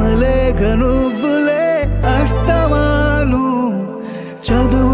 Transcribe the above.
ప్రేమలేఖ నువ్వులే అస్తమాలు చదువు